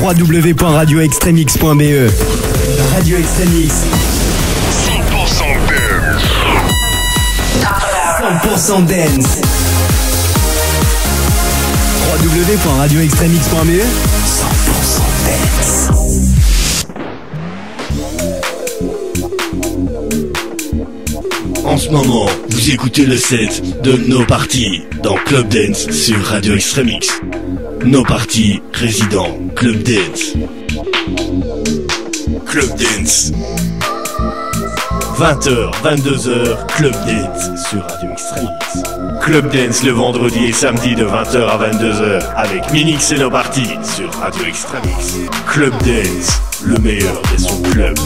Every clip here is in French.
www.radioextremix.be Radio Extremix. 100% dance. 100% dance. www.radioextremix.be 100% dance. En ce moment, vous écoutez le set de nos parties dans Club Dance sur Radio Extremix. Nos parties résident Club Dance. Club Dance. 20h, 22h, Club Dance sur Radio Extremix. Club Dance le vendredi et samedi de 20h à 22h avec Minix et nos parties sur Radio Extremix. Club Dance, le meilleur des sons club.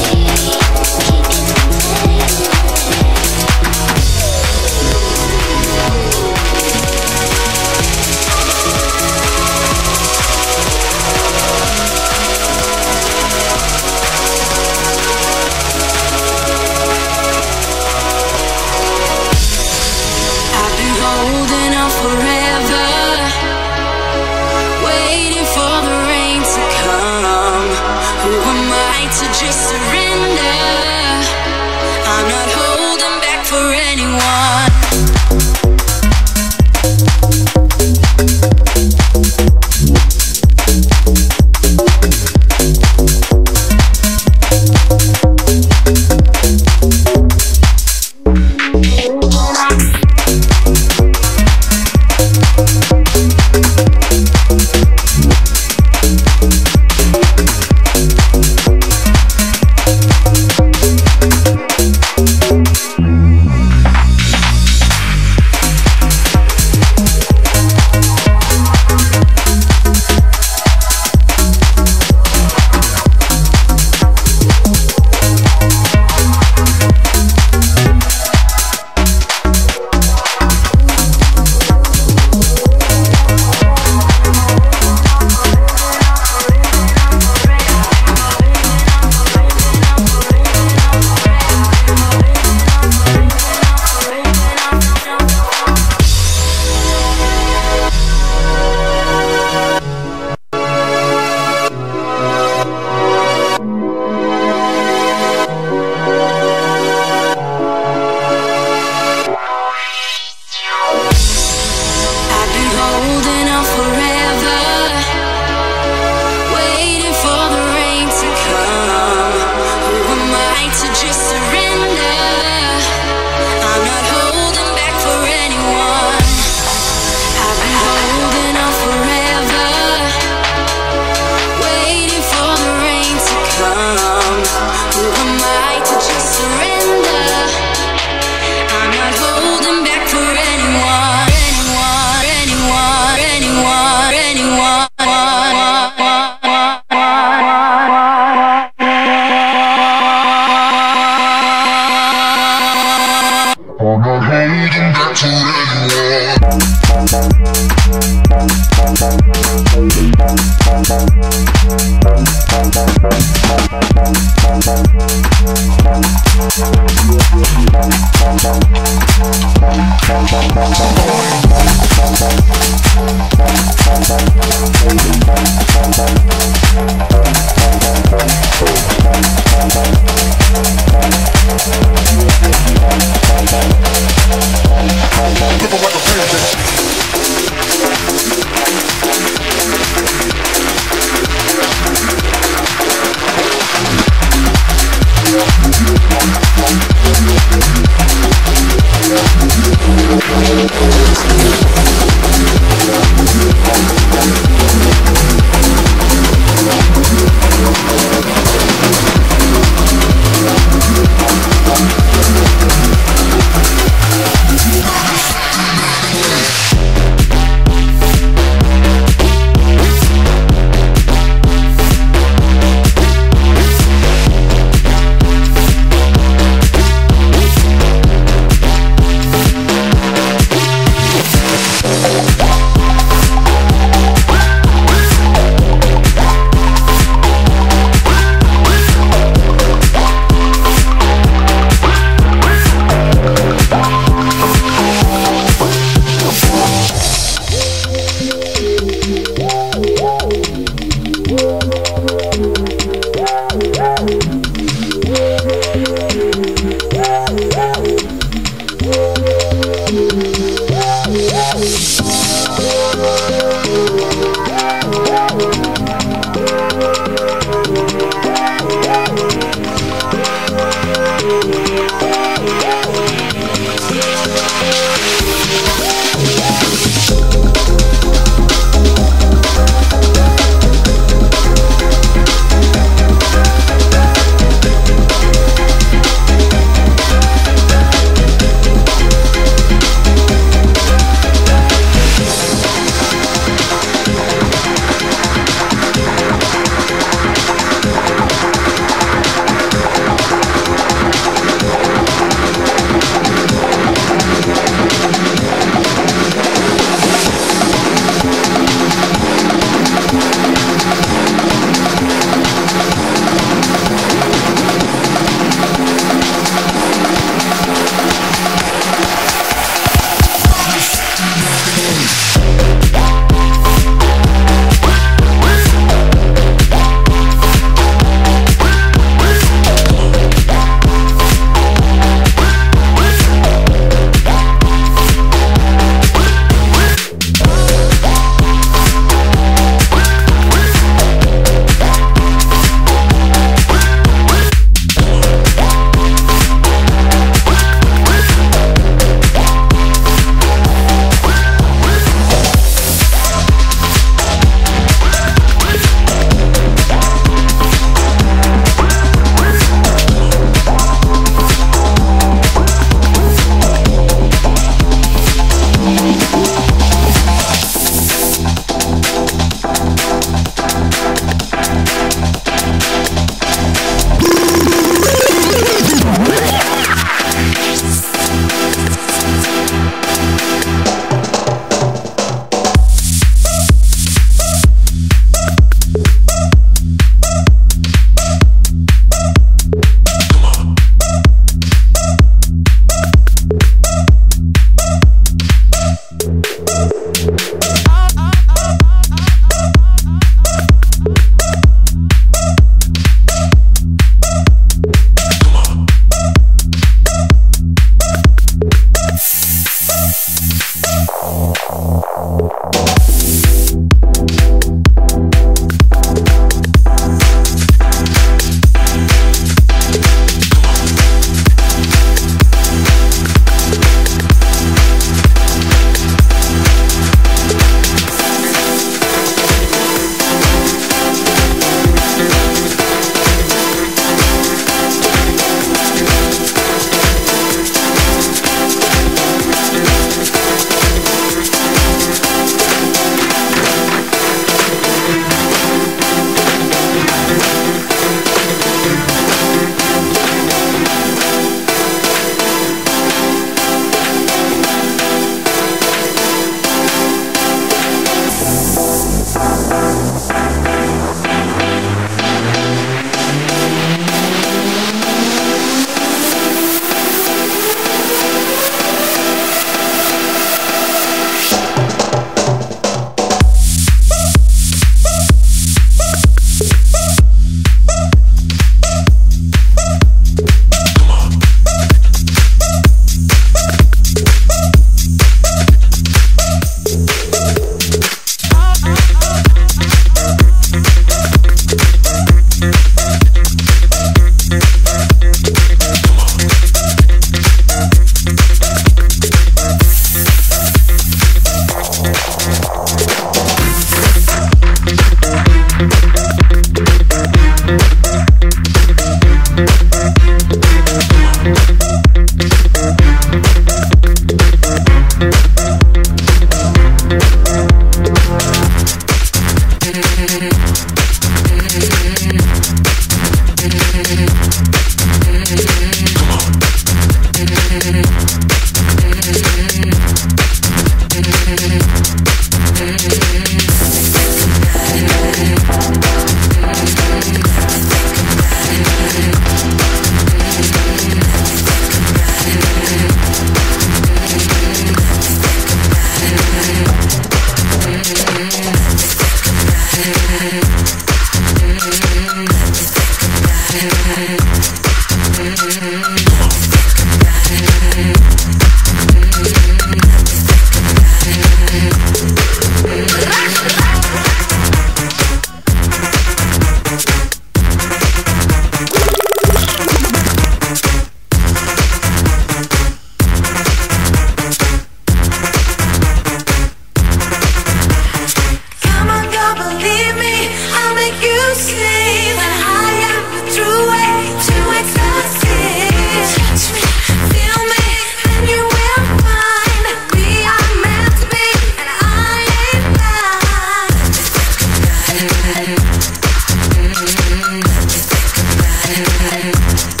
Yeah.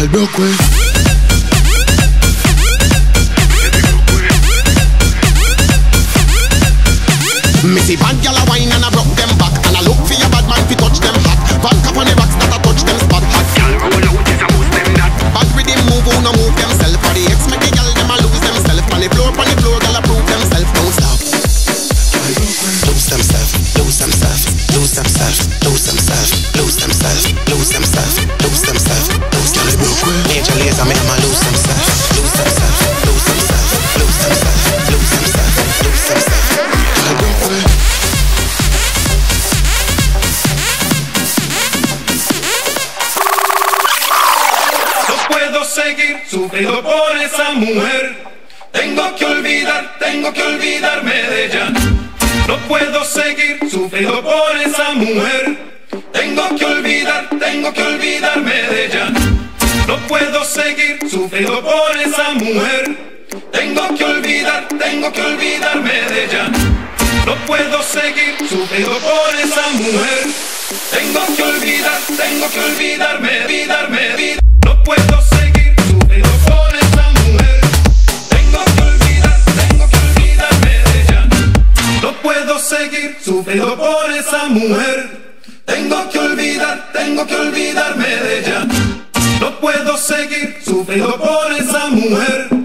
Albokwe. Missy bangala. tengo que olvidarme de ella. No puedo seguir sufriendo por esa mujer.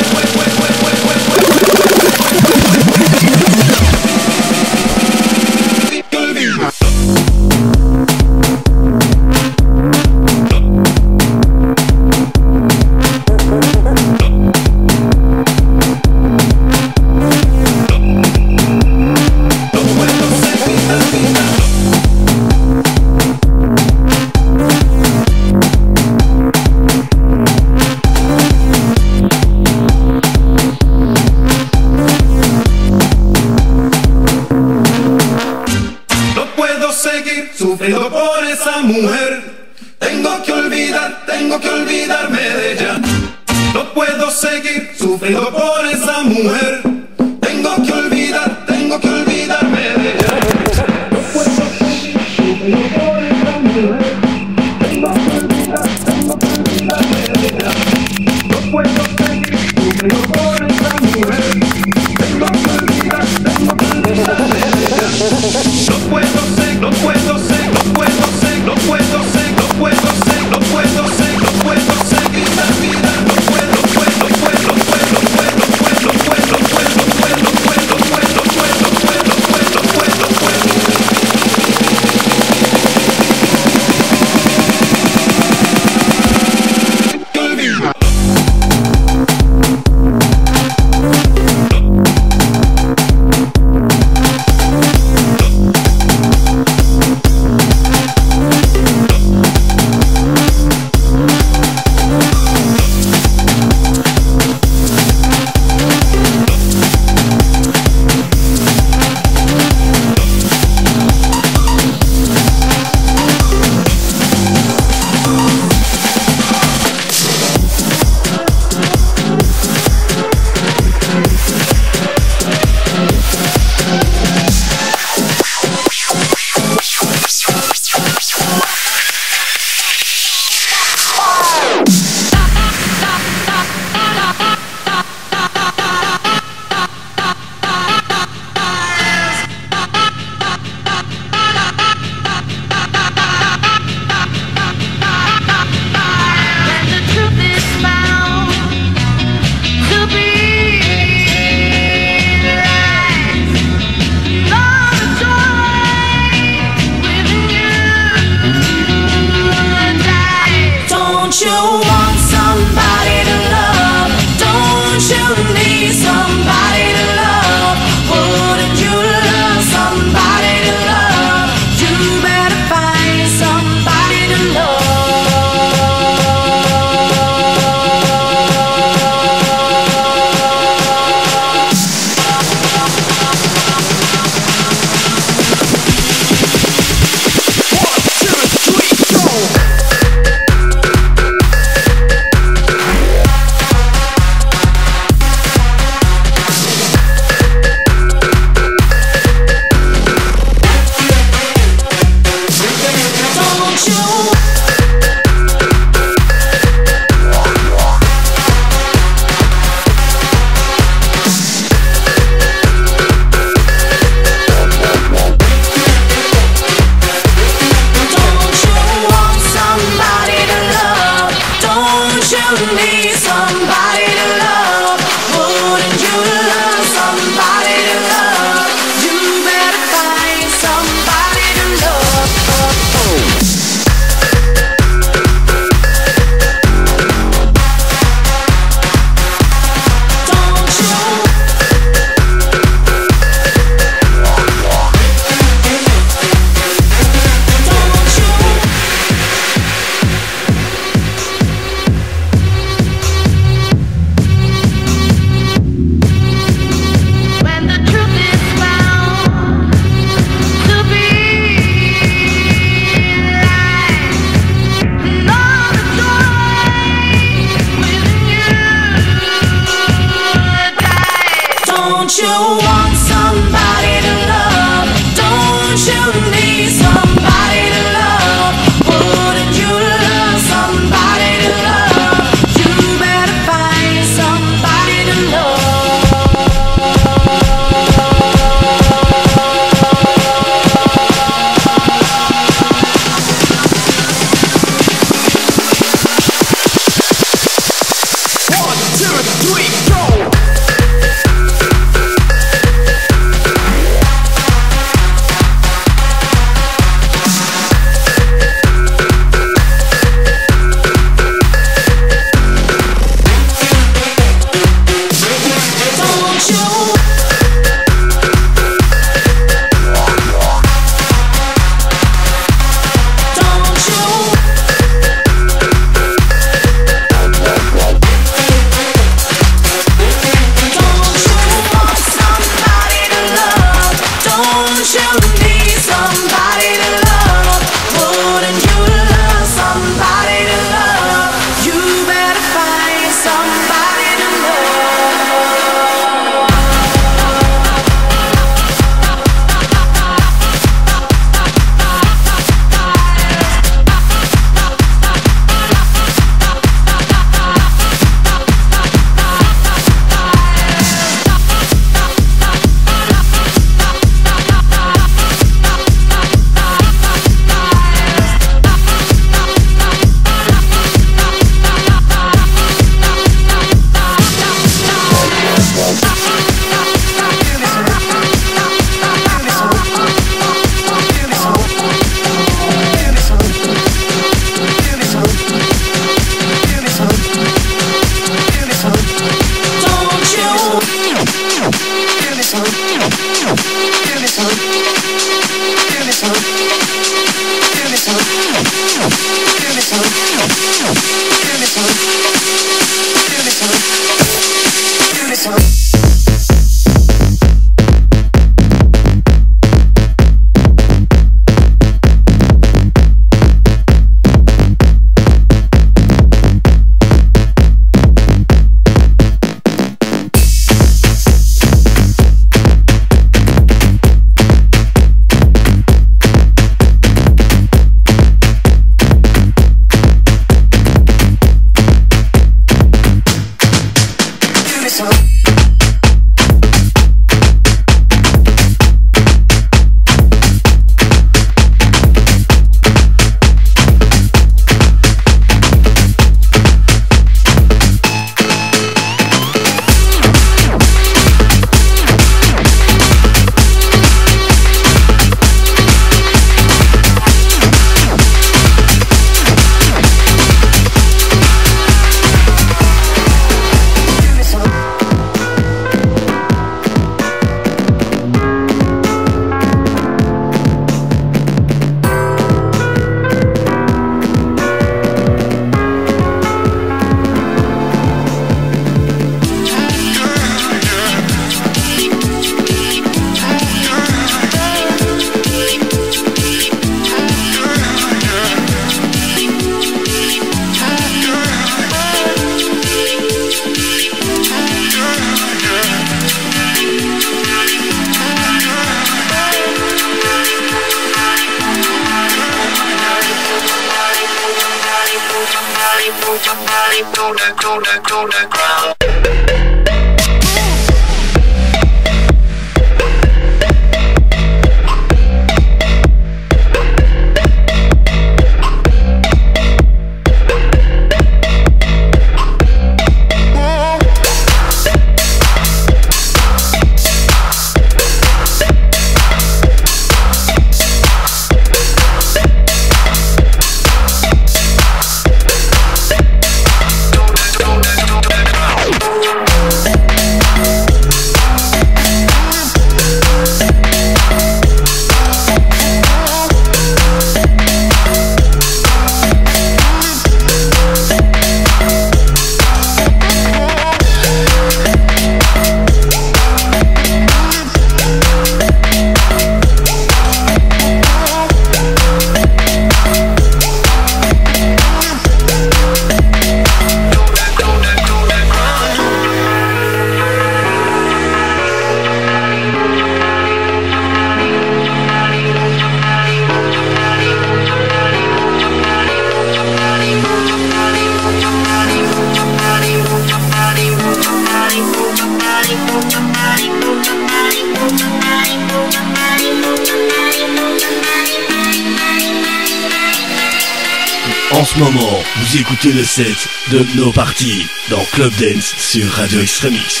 De No Party dans Club Dance sur Radio Extremix.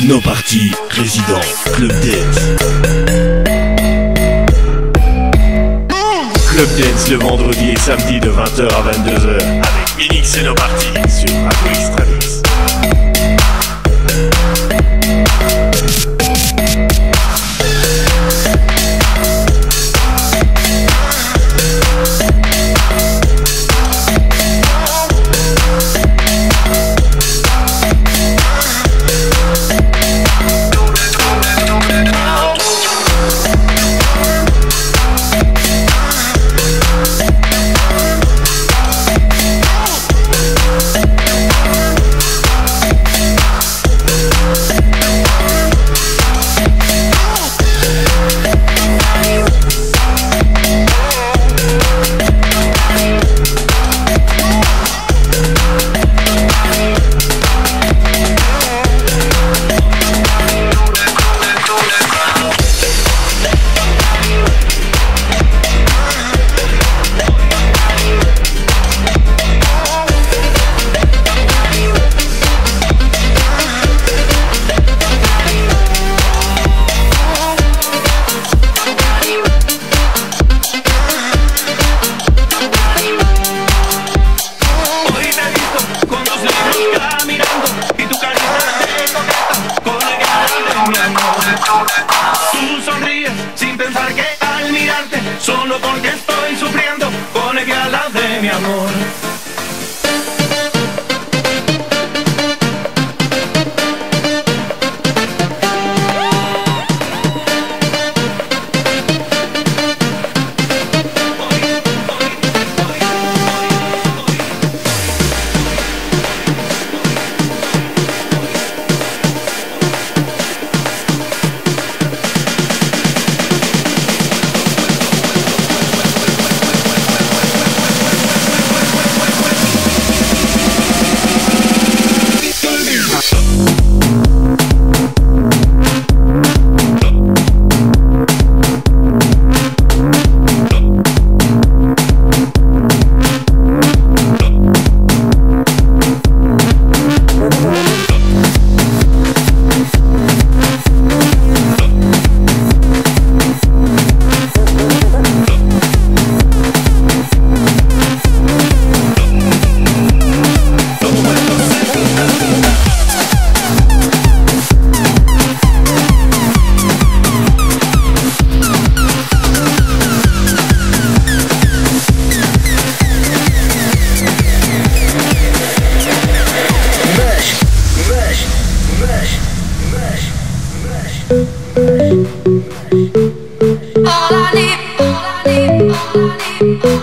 No Party, résident Club Dance. Club Dance le vendredi et samedi de 20h à 22h avec Minix et No Party sur Radio Extremix. pensar que al mirarte, solo porque estoy sufriendo, con a la de mi amor. Bye.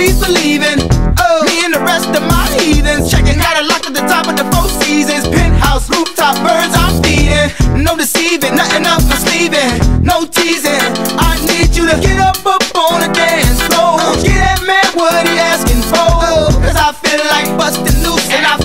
Leaving, please believe in. Oh, me and the rest of my heathens checking out a lock at the top of the four seasons. Penthouse, rooftop, birds I'm feeding. No deceiving, nothing up my sleeving, no teasing. I need you to get up up on the dance floor. Get that man what he asking for. Cause I feel like busting loose and I